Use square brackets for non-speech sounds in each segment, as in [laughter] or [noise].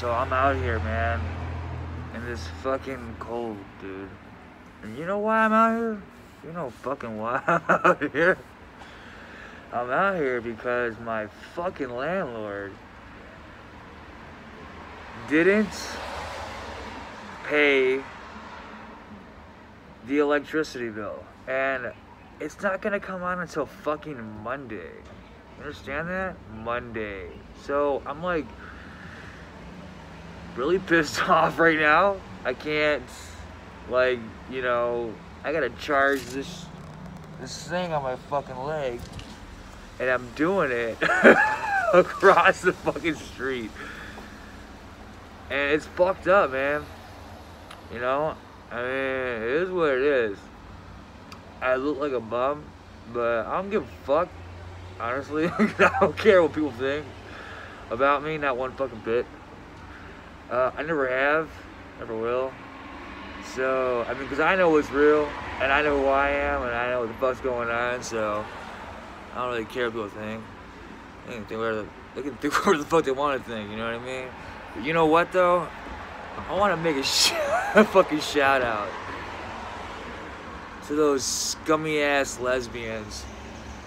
So I'm out here, man, in this fucking cold, dude. And you know why I'm out here? You know fucking why [laughs] I'm out here? I'm out here because my fucking landlord didn't pay the electricity bill. And it's not gonna come on until fucking Monday. You understand that? Monday. So I'm like really pissed [laughs] off right now. I can't like, you know, I gotta charge this this thing on my fucking leg and I'm doing it [laughs] across the fucking street. And it's fucked up, man. You know? I mean, it is what it is. I look like a bum, but I don't give a fuck. Honestly, [laughs] I don't care what people think about me, not one fucking bit. Uh, I never have, never will. So, I mean, because I know what's real, and I know who I am, and I know what the fuck's going on, so I don't really care what people think. They can think whatever, they can think [laughs] whatever the fuck they want to think, you know what I mean? But you know what, though? I want to make a, [laughs] sh a fucking shout out to those scummy ass lesbians.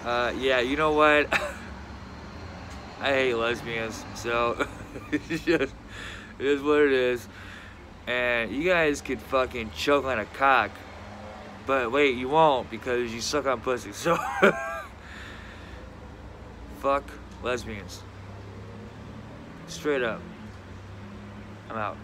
Uh, yeah, you know what? [laughs] I hate lesbians, so just, it is what it is. And you guys could fucking choke on a cock, but wait, you won't because you suck on pussy. [laughs] So, fuck lesbians. Straight up. I'm out.